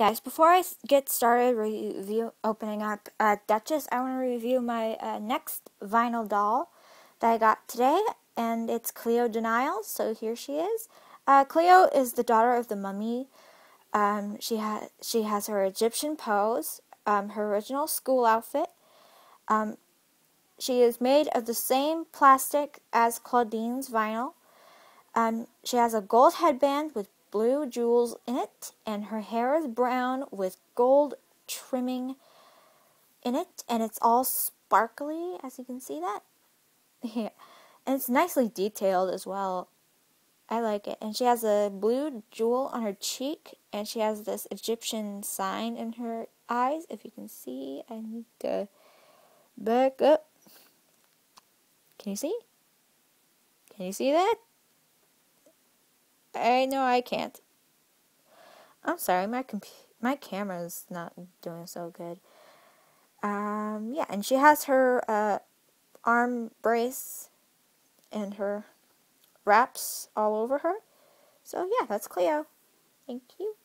Guys, before I get started review opening up uh, Duchess, I want to review my uh, next vinyl doll that I got today, and it's Cleo De Nile. So here she is. Uh, Cleo is the daughter of the mummy. Um, she has she has her Egyptian pose, um, her original school outfit. Um, she is made of the same plastic as Clawdeen's vinyl. Um, she has a gold headband with blue jewels in it, and her hair is brown with gold trimming in it, and it's all sparkly, as you can see that. Yeah. And it's nicely detailed as well. I like it. And she has a blue jewel on her cheek, and she has this Egyptian sign in her eyes. If you can see, I need to back up. Can you see? Can you see that? I know I can't. I'm sorry, my comp- my camera's not doing so good. Um, yeah, and she has her uh, arm brace and her wraps all over her. So yeah, that's Cleo. Thank you.